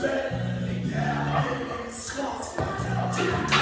Love it. White. Oh,